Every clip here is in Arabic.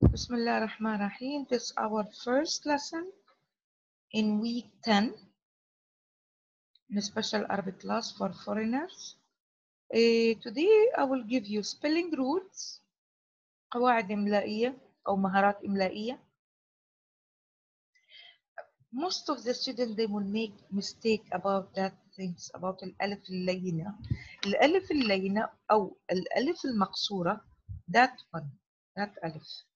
Bismillah ar-Rahman ar-Rahim. This is our first lesson in week 10 in a special Arabic class for foreigners. Eh, today I will give you spelling rules قواعد إملائية أو مهارات إملائية. Most of the students they will make mistake about that things about الألف اللينة. الألف اللينة أو الألف المقصورة that one that ألف.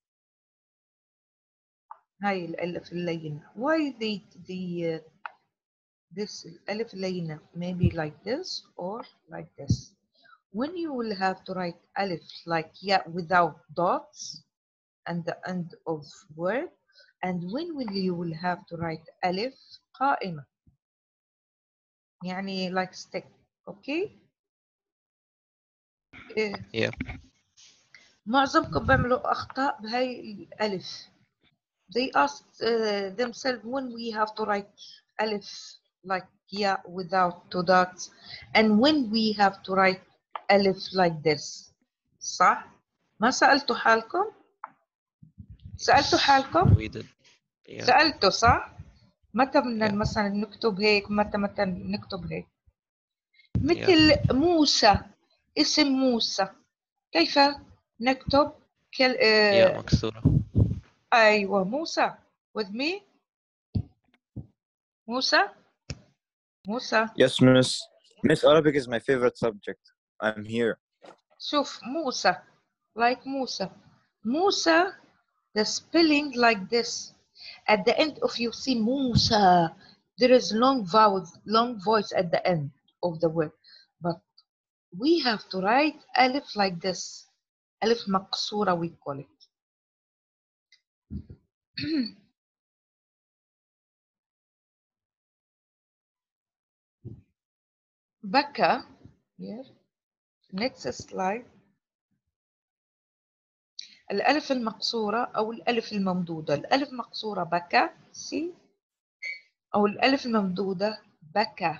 هاي الألف اللينة. Why the uh, this الألف اللينة maybe like this or like this. When you will have to write ألف like yeah without dots and the end of word and when will you will have to write ألف قائمة يعني like stick okay إيه. Yeah. معظمكم بيعملوا أخطاء بهاي الألف they asked uh, themselves when we have to write ألف like yeah without two dots and when we have to write ألف like this صح؟ ما سألتوا حالكم؟ سألتوا حالكم؟ We did. Yeah. سألته صح؟ متى بدنا Yeah. مثلا نكتب هيك متى متى نكتب هيك مثل موسى اسم موسى كيف نكتب كل... Yeah. آه... مكسورة. أيوة موسى with me موسى موسى Yes, Miss. Miss Arabic is my favorite subject. I'm here. شوف موسى like موسى موسى the spelling like this at the end of you see موسى there is long vowels long voice at the end of the word but we have to write ألف like this ألف مقصورة we call it بكى here next slide. الألف المقصورة أو الألف الممدودة. الألف مقصورة بكى سي أو الألف الممدودة بكى.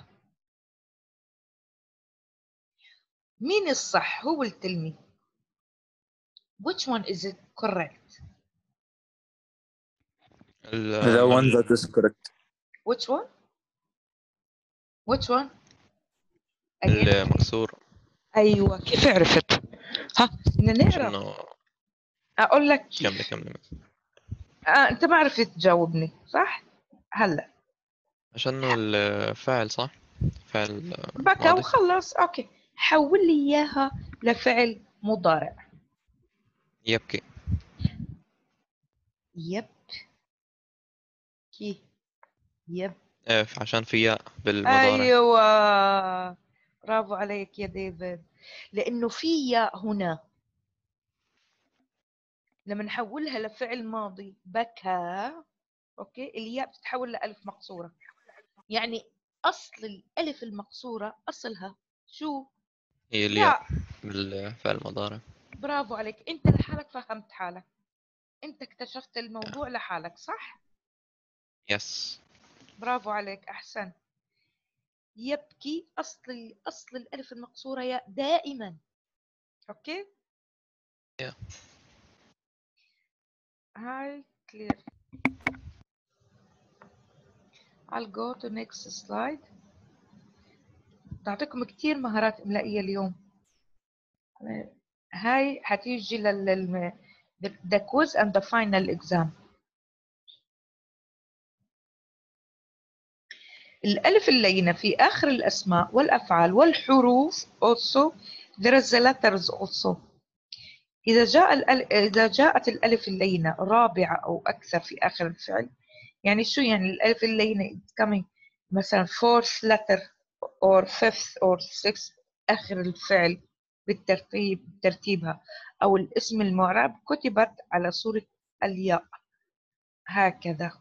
مين الصح؟ هو التلميذ which one is it correct? The one that is correct. which one? Which one. المكسور أيوة كيف عرفت؟ ها بدنا نعرف أقول لك. كملي كملي آه أنت ما عرفت تجاوبني صح؟ هلا. عشانه الفاعل صح؟ فاعل بكى ماضي. وخلص okay. حول لي إياها لفعل مضارع. يبكي. يب. كي يب. آه، عشان في ياء بالمضارع. أيوه. برافو عليك يا ديفيد. لأنه في ياء هنا. لما نحولها لفعل ماضي بكى okay؟ الياء بتتحول لألف مقصورة. يعني أصل الألف المقصورة أصلها شو؟ هي الياء ياء. بالفعل المضارع. برافو عليك. أنت لحالك فهمت حالك. أنت اكتشفت الموضوع لحالك صح؟ yes برافو عليك أحسن. يبكي أصل أصل الألف المقصورة ياء دائما. okay؟ Yeah. هاي clear. I'll go to next slide. تعطيكم كتير مهارات إملائية اليوم. هاي حتيجي لل- the quiz and the final exam. الألف اللينة في آخر الأسماء والأفعال والحروف also. There is the letters also. إذا جاء. إذا جاءت الألف اللينة رابعة أو أكثر في آخر الفعل يعني شو يعني الألف اللينة it's coming مثلا fourth letter or fifth or sixth آخر الفعل بالترتيب ترتيبها. أو الاسم المعرب كتبت على صورة الياء. هكذا.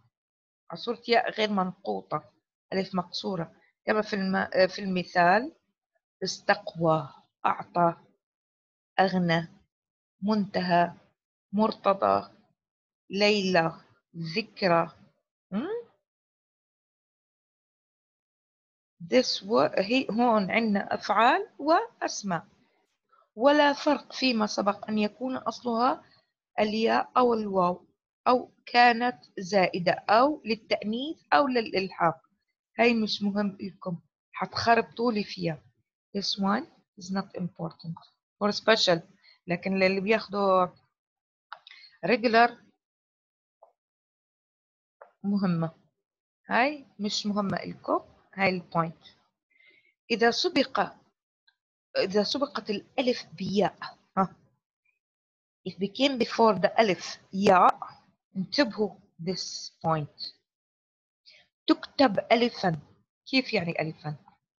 على صورة ياء غير منقوطة. ألف مقصورة. كما في الم... في المثال استقوى أعطى أغنى منتهى مرتضى ليلى ذكرى. this. هي هون عندنا أفعال وأسماء. ولا فرق فيما سبق أن يكون أصلها الياء أو الواو أو كانت زائدة أو للتأنيث أو للإلحاق. هاي مش مهم لكم حتخربطوا لي فيها. This one is not important. For special. لكن للي بياخدوا regular مهمة. هاي مش مهمة لكم. هاي ال point إذا سبق إذا سبقت الألف بياء ها. It became before the ألف ياء. انتبهوا this point. تكتب ألفا. كيف يعني ألفا؟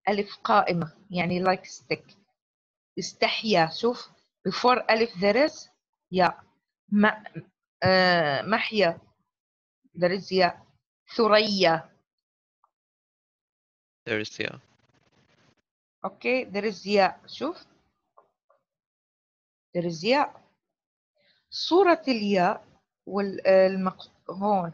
ألف قائمة يعني like stick. استحيا. شوف before ألف there is ياء. ما آه محيا there is ياء. ثريا. There's yeah. أوكي there is ياء. شوف. there is ياء. صورة الياء والمق... هون.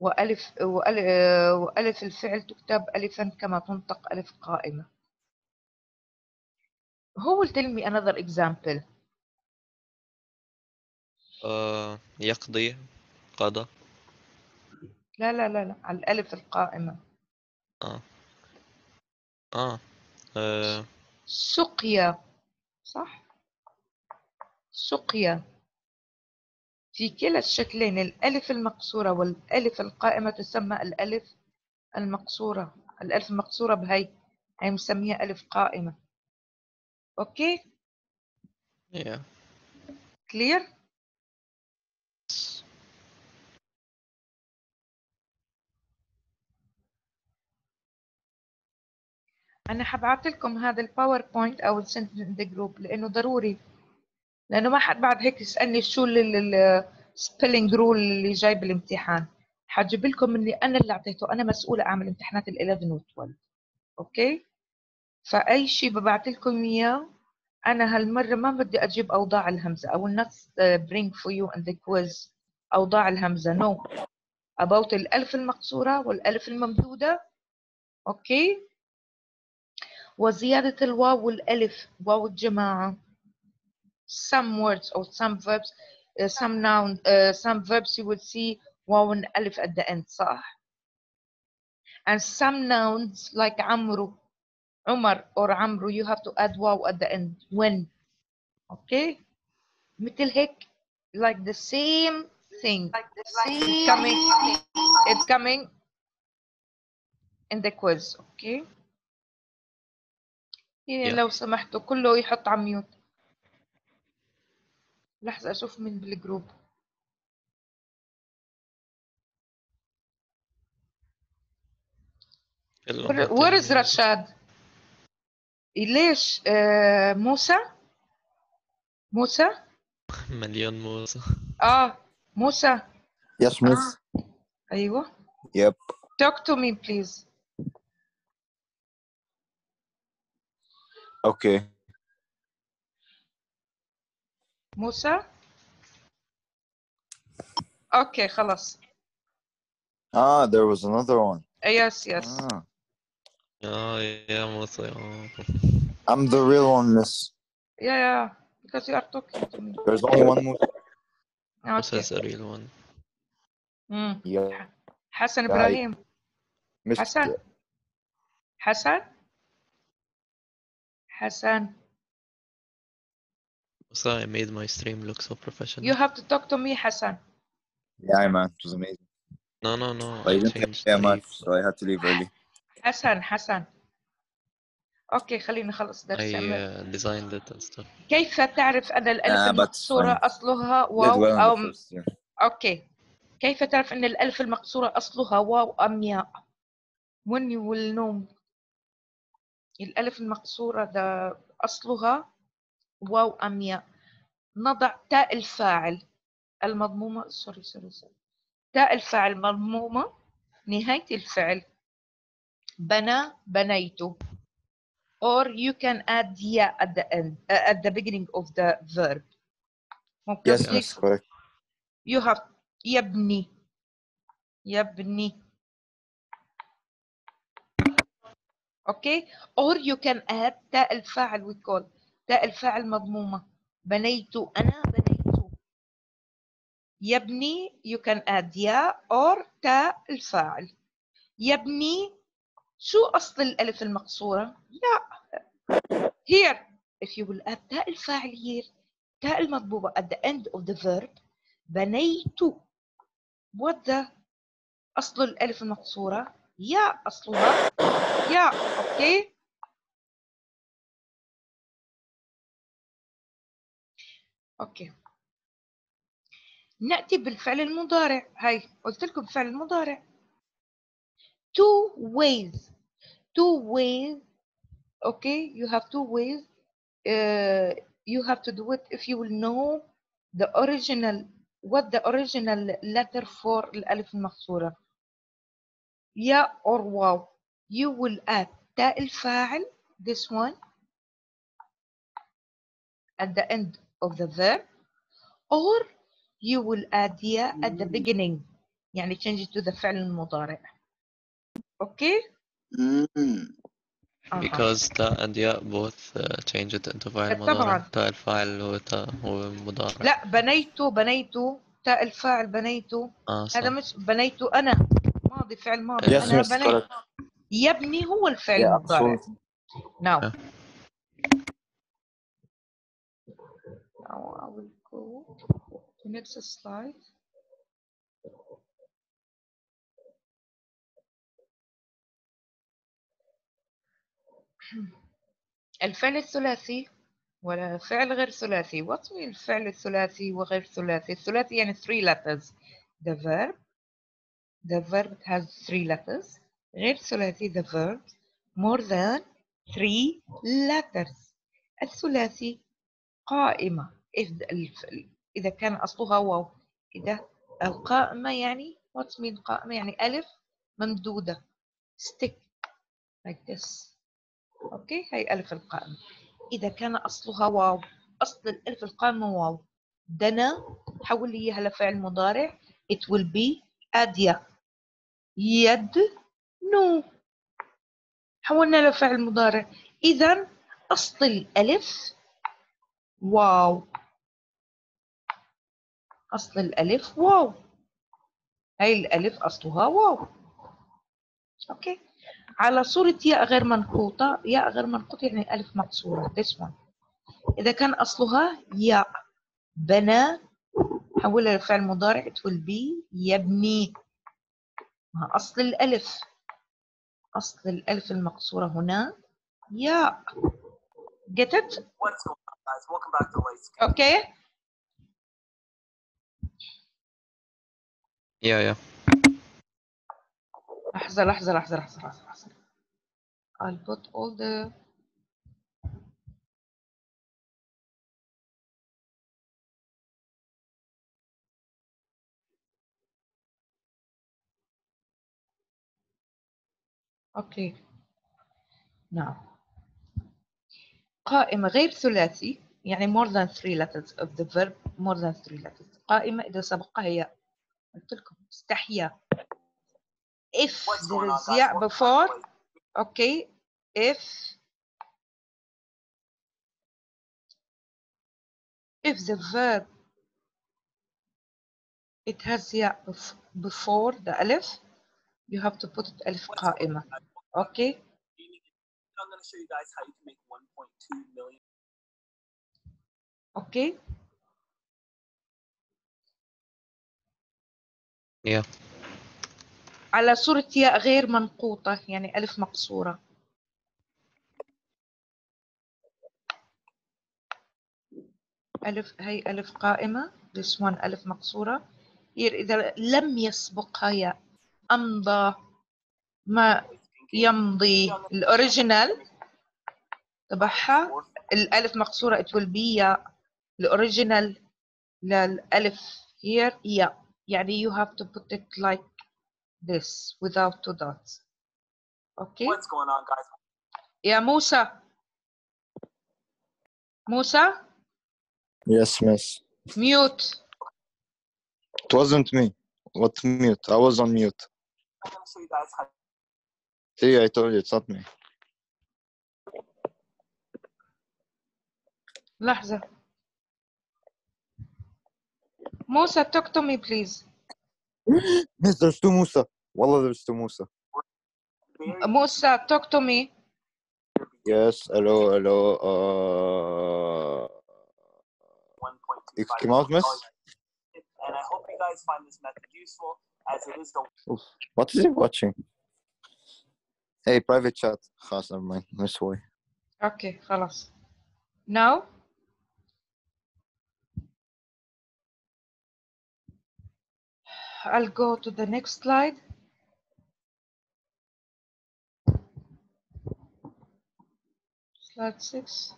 وألف وألف, الفعل تكتب ألفا كما تنطق ألف قائمة. Who will tell me another example? Uh, يقضي قضى. لا لا لا لا على الألف القائمة. آه. آه آه، سقيا صح؟ سقيا. في كلا الشكلين الألف المقصورة والألف القائمة تسمى الألف المقصورة. الألف المقصورة بهي هي مسميها ألف قائمة. okay؟ Yeah. clear أنا حبعت لكم هذا ال PowerPoint أو ال student group لأنه ضروري. لأنه ما حد بعد هيك يسألني شو ال spelling rule اللي جاي بالامتحان. حجيب لكم اللي أنا اللي أعطيته أنا مسؤولة أعمل امتحانات ال 11 و 12 okay؟ فأي شيء ببعت لكم إياه أنا هالمرة ما بدي أجيب أوضاع الهمزة. I will not uh, bring for you in the quiz أوضاع الهمزة. No. About الألف المقصورة والألف الممدودة. okay؟ وزيادة الواو والألف واو الجماعة. some words or some verbs uh, some noun uh, some verbs you will see واو and ألف at the end صح and some nouns like عمرو عمر or عمرو you have to add واو at the end when okay مثل هيك like the same thing it's coming it's coming in the quiz okay إيه Yeah. لو سمحتوا كله يحط على ميوت لحظة أشوف مين بالجروب mute. رشاد؟ ليش آه موسى؟ موسى؟ مليون موسى آه موسى Yes, miss. أيوه Yep. talk to me please Okay. موسى أوكي خلاص Ah, there was another one. yes yes Ah. اه يا موسى آه. I'm the real one, miss. yeah yeah because you are talking to me There's only one Musa. موسى okay is a real one مم. Yeah. حسن Right. إبراهيم Miss. حسن حسن موسى I made my stream look so professional you have to talk to me حسن Yeah, man. It was amazing. no no no But I you didn't changed play the much, so I had to leave early. حسن حسن أوكي خلينا نخلص درس I uh, designed it and stuff كيف تعرف ان الالف Ah, المقصوره. اصلها واو أو the first. okay كيف تعرف ان الالف المقصوره اصلها واو ام ياء when you will know الالف المقصوره ده اصلها واو ام ياء نضع تاء الفاعل المضمومة sorry sorry sorry. تاء الفاعل مضمومه نهاية الفعل. بنى بنيت. Or you can add ياء at the end uh, at the beginning of the verb. Yes, miss. Correct. you have يبني. يبني. أوكي or you can add تاء الفاعل we call. تاء الفاعل مضمومة. بنيت أنا بنيت يبني you can add ياء or تاء الفاعل. يبني شو أصل الألف المقصورة؟ ياء here if you will add تاء الفاعل here تاء المضمومة at the end of the verb بنيت. What the أصل الألف المقصورة؟ ياء أصلها ياء okay okay نأتي بالفعل المضارع هاي قلت لكم فعل المضارع two ways two ways okay you have two ways uh, you have to do it if you will know the original what the original letter for الألف المقصورة يا or واو you will add تاء الفاعل this one at the end of the verb or you will add يا at the beginning. يعني change it to the فعل المضارع. Okay? Mm. أها. Because تا and ياء both uh, change it into فاعل طبعاً. مضارع. تا الفاعل هو تا هو مضارع. لا بنيت بنيت تاء الفاعل بنيت. صح. هذا مش بنيت أنا. ماضي فعل ماضي. Yes, أنا miss, بنيت. يبني هو الفعل المضارع. Yeah. now I will go to next slide الفعل الثلاثي ولا فعل غير ثلاثي what mean الفعل الثلاثي وغير ثلاثي الثلاثي يعني three letters the verb the verb has three letters غير ثلاثي the verb more than three letters الثلاثي قائمة إذا كان أصلها واو إذا القائمة يعني what mean قائمة يعني ألف ممدودة. Stick like this. okay هاي ألف القائمة. إذا كان أصلها واو أصل الألف القائمة واو. دنا حول لي إياها لفعل مضارع. It will be أدية يدنو. حولنا لفعل مضارع. إذا أصل الألف واو. أصل الألف واو. هاي الألف أصلها واو. okay. على صورة ياء غير منقوطة ياء غير منقوطة يعني ألف مقصورة. This one. إذا كان أصلها ياء. بنى. حولها لفعل مضارع. It will be يبني. ما أصل الألف. أصل الألف المقصورة هنا ياء. Get it? guys? Welcome back to Lights. okay يا يا لحظة لحظة لحظة لحظة لحظة لحظة I'll put all the Okay. Now. قائمة غير ثلاثي يعني more than three letters of the verb more than three letters قائمة إذا سبقها ياء قلت لكم استحيا if there is? ياء to before okay if if the verb it has ياء bef- before the ألف you have to put it ألف قائمة okay going to show you guys how you can make 1.2 million. okay. يا على صورة ياء غير منقوطة يعني ألف مقصورة. ألف هي ألف قائمة this one ألف مقصورة. here إذا لم يسبقها ياء أمضى ما يمضي. الأوريجينال تبعها الألف مقصورة it will be ياء الأوريجينال للألف here ياء يعني you have to put it like this without two dots okay What's going on, guys? يا موسى موسى Yes, miss. ميوت It wasn't me. What mute? I was on mute. See, I told you it's not me. لحظة موسى talk to me please مس درستو موسى والله درستو موسى Very موسى talk to me يس الو الو uh, 1.25. you came out miss And I hope you guys find this method useful as it is the what is he watching hey private chat خلاص never mind miss way اوكي خلاص now I'll go to the next slide slide 6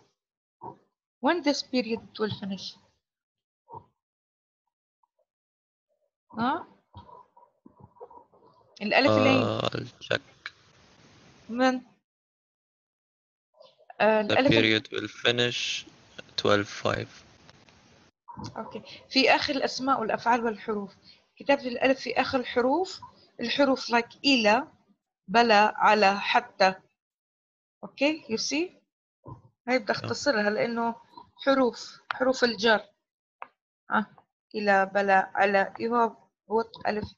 when this period will finish ها الألف آه check من آه the period will finish 12 5 okay في اخر الاسماء والافعال والحروف كتابة الألف في آخر الحروف الحروف like إلى بلى على حتى. okay؟ you see هاي بدي أختصرها لأنه حروف حروف الجر. آه. إلى بلى على. You have what ألف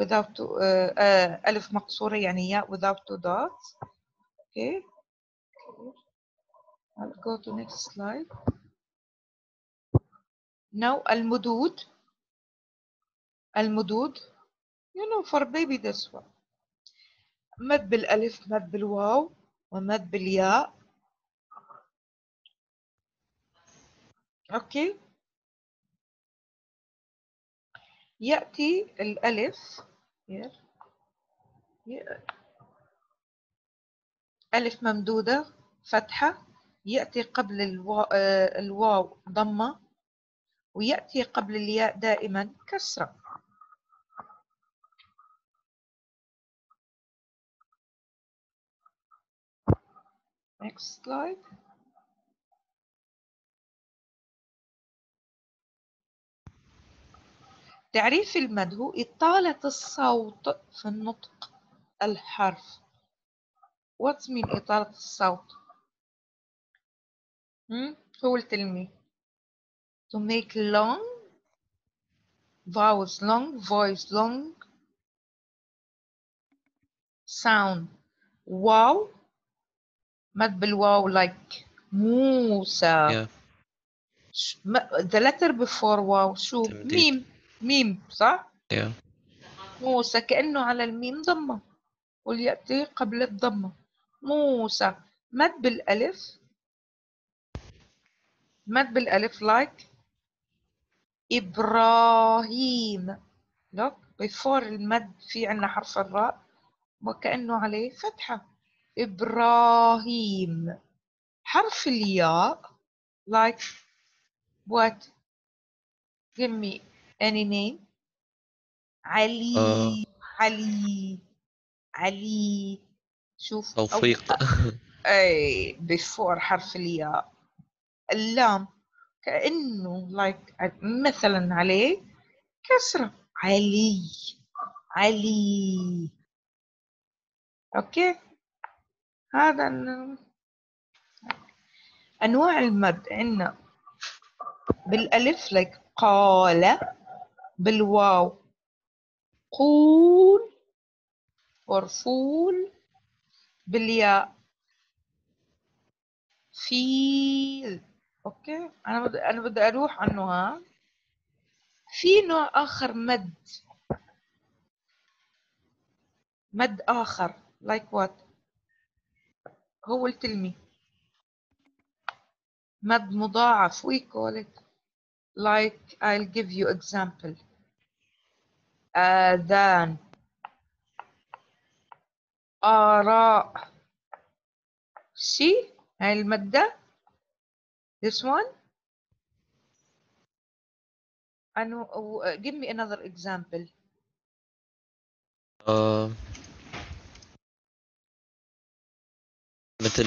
without two, آه آه ألف مقصورة يعني ياء without two dots. okay I'll go to next slide. Now المدود. المدود you know for baby this one. مد بالألف مد بالواو ومد بالياء. أوكي يأتي الألف. ألف ممدودة فتحة. يأتي قبل الواو, الواو ضمة. ويأتي قبل الياء دائما كسرة. Next slide. تعريف المد هو إطالة الصوت في النطق الحرف. What mean إطالة الصوت؟ Hmm? Who will tell me? To make long vowels long, voice long, sound واو مد بالواو like موسى. Yeah. the letter before واو. شو؟ تمديد. ميم. ميم صح؟ Yeah. موسى كأنه على الميم ضمة. واليأتي قبل الضمة. موسى. مد بالألف. مد بالألف like إبراهيم. look before المد في عنا حرف الراء. وكأنه عليه فتحة. إبراهيم. حرف الياء like what? Give me any name. علي آه. علي علي. شوف توفيق. أي before حرف الياء. اللام كأنه like مثلا عليه كسرة. علي علي. أوكي؟ هذا أنواع المد عندنا بالألف لك قال بالواو قول ورفول بالياء فيل. أوكي؟ أنا بدي أنا بدي أروح عنه ها في نوع آخر مد. مد آخر. Like what? هو me مد مضاعف we call it like I'll give you example آذان آراء see هاي المادة this one and uh, give me another example آه. مثل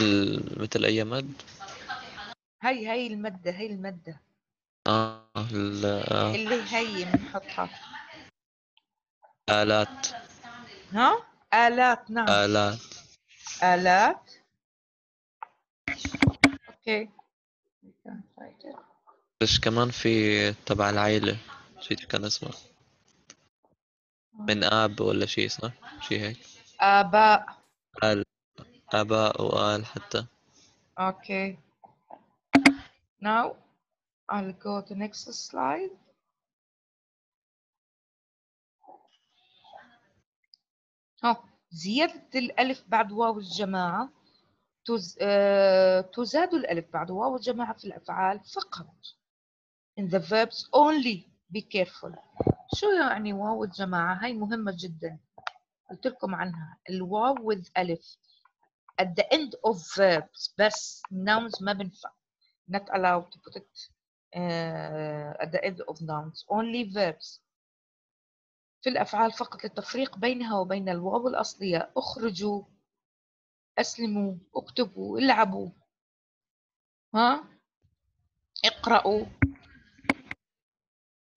مثل أي مد هاي هاي المادة هاي المادة. آه. آه. اللي هي بنحطها آلات. ها؟ آلات نعم. آلات. آلات. أوكي. بس كمان في تبع العيلة نسيت كان اسمه. من آب ولا شيء صح؟ شيء هيك. آباء. آل. آباء وآل حتى Okay. Now I'll go to next slide. ها زيادة الألف بعد واو الجماعة. آه... تزاد الألف بعد واو الجماعة في الأفعال فقط. In the verbs only. Be careful. شو يعني واو الجماعة؟ هاي مهمة جدا. قلت لكم عنها. الواو with ألف. At the end of verbs بس nouns ما بنفع. Not allowed to put it uh, at the end of nouns. Only verbs. في الأفعال فقط للتفريق بينها وبين الواو الأصلية اخرجوا أسلموا اكتبوا العبوا ها اقرأوا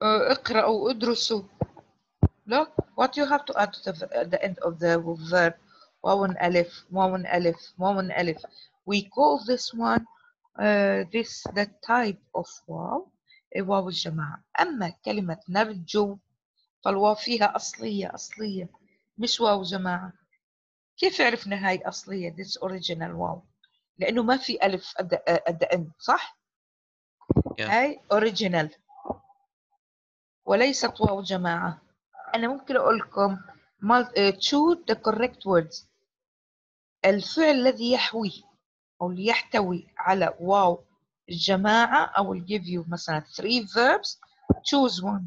آه، اقرأوا ادرسوا look what you have to add to the, the end of the verb واو ألف واو ألف واو ألف. We call this one uh, this the type of واو واو الجماعة. أما كلمة نرجو فالواو فيها أصلية أصلية مش واو جماعة. كيف عرفنا هاي أصلية؟ This original واو. لأنه ما في ألف at the, at the end صح؟ Yeah. هاي original. وليست واو جماعة. أنا ممكن أقول لكم mul- uh, choose the correct words. الفعل الذي يحوي أو يحتوي على واو الجماعة أو will give you مثلا three verbs choose one.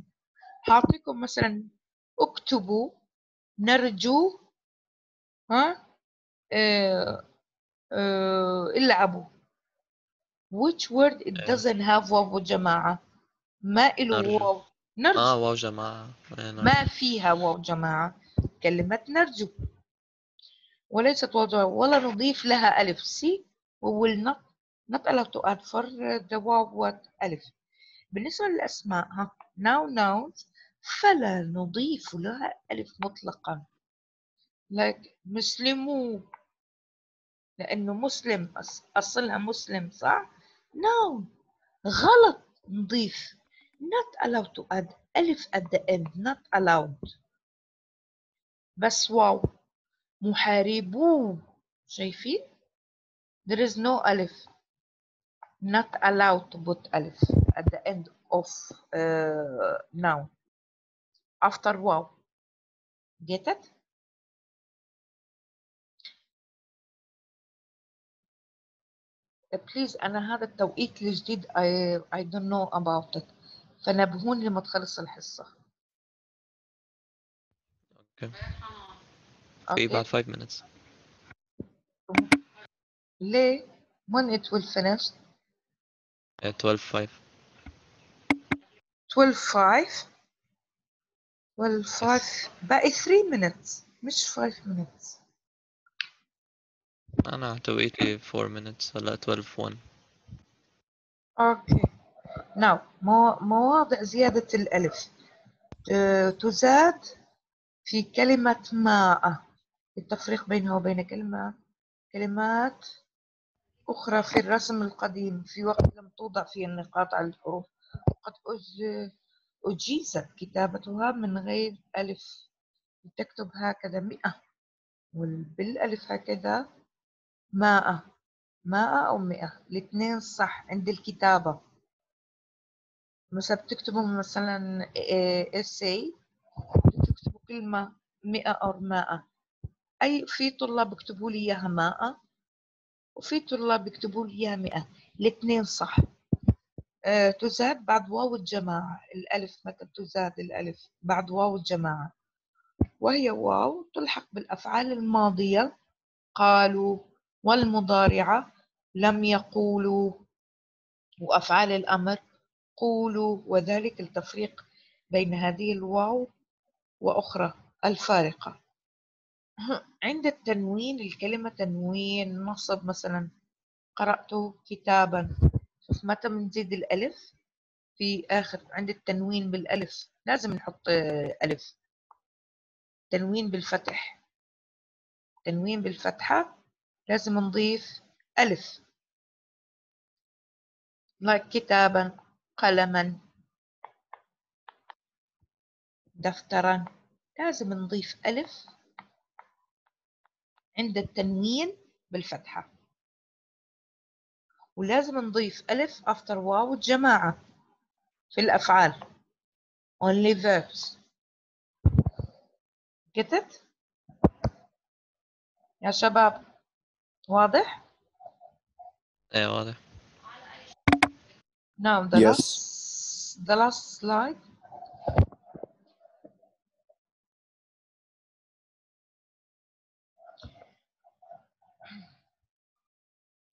هعطيكم مثلا اكتبوا نرجو ها آه آه العبوا. Which word it إيه. doesn't have واو جماعة؟ ما إله. واو. نرجو. آه واو جماعة. إيه،. ما فيها واو جماعة. كلمة نرجو. وليست جماعة ولا نضيف لها ألف. سي will not not allowed to add for the واو what ألف. بالنسبة للأسماء ها now nouns فلا نضيف لها ألف مطلقا. Like مسلمو. لأنه مسلم أص- أصلها مسلم صح؟ no غلط نضيف. Not allowed to add ألف at the end not allowed. بس واو. محاربو شايفين؟ There is no ألف. Not allowed to put ألف at the end of uh, noun. After واو get it? please أنا هذا التوقيت الجديد I, I don't know about it. فنبهوني لما تخلص الحصة. okay في okay بعد 5 minutes. ليه when it will finish? إيه، 12 5 12 5 12 5 باقي 3 minutes. مش 5 minutes? أنا توقيتي 4 minutes. هلا 12 1 أوكي now مو- مواضع زيادة الألف. آه، تزاد في كلمة ماء التفريق بينها وبين كلمة كلمات أخرى في الرسم القديم في وقت لم توضع فيه النقاط على الحروف. قد أج- أجيزت كتابتها من غير ألف. تكتب هكذا مئة. وبالألف هكذا ماء. ماء أو مئة. الاثنين صح عند الكتابة. مثلا بتكتبوا مثلا essay بتكتبوا كلمة مئة أو ماء. أي في طلاب بيكتبوا لي إياها ماء وفي طلاب بيكتبوا لي إياها مئة. الاثنين صح. آه، تزاد بعد واو الجماعة. الألف متى تزاد الألف بعد واو الجماعة. وهي واو تلحق بالأفعال الماضية. قالوا والمضارعة لم يقولوا وأفعال الأمر قولوا وذلك التفريق بين هذه الواو وأخرى الفارقة. عند التنوين الكلمة تنوين نصب مثلا قرأت كتابا. شوف متى بنزيد الألف؟ في آخر عند التنوين بالألف. لازم نحط ألف. تنوين بالفتح. تنوين بالفتحة لازم نضيف ألف. كتابا قلما دفترا. لازم نضيف ألف. عند التنوين بالفتحة. ولازم نضيف ألف after واو الجماعة في الأفعال. Only verbs. Get it? يا شباب واضح؟ إيه واضح. Now the Yes. last the last slide.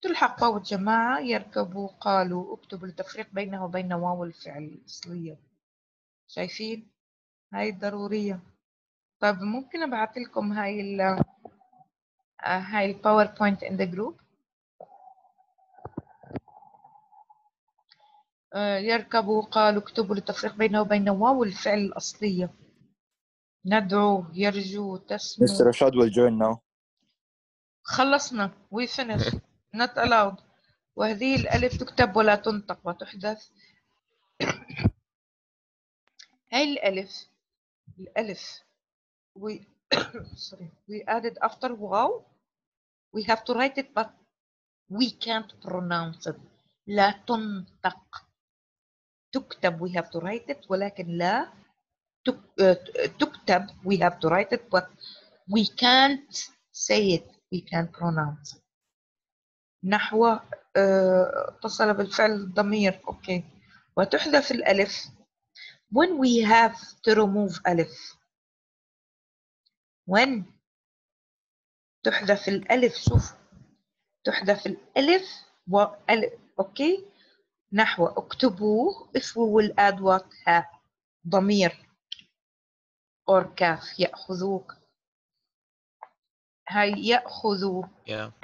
تلحق واو الجماعة يركبوا قالوا اكتبوا التفريق بينه وبين واو الفعل الأصلية. شايفين؟ هاي ضرورية طيب ممكن أبعث لكم هاي ال آه، هاي ال PowerPoint in the group آه، يركبوا قالوا اكتبوا التفريق بينه وبين واو الفعل الأصلية. ندعو يرجو تسمو. Mr. Rashad will join now. خلصنا. We finished. Not allowed وهذه الألف تكتب ولا تنطق وتحذف هاي الألف الألف we sorry we added after wow we have to write it but we can't pronounce it لا تنطق تكتب we have to write it ولكن لا تك- آه، تكتب we have to write it but we can't say it we can't pronounce it نحو آه، اتصل بالفعل الضمير. okay. وتحذف الألف. When we have to remove ألف. When تحذف الألف. شوف. تحذف الألف وألف okay. نحو. اكتبوه. If we will add what? ها. ضمير. Or كاف. يأخذوك. هاي يأخذوا yeah.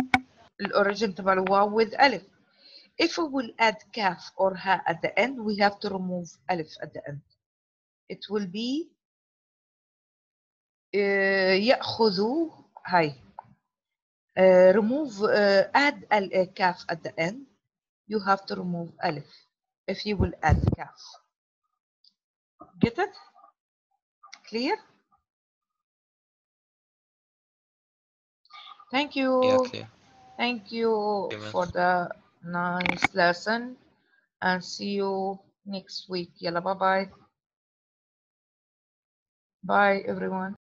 الأوريجين تبع الواو with ألف if we will add كاف or ها at the end we have to remove ألف at the end it will be آه، يأخذوا هاي آه، remove آه، add آه، كاف at the end you have to remove ألف if you will add كاف get it clear thank you yeah clear Thank you Okay, for the nice lesson and see you next week. Yalla bye bye. Bye everyone.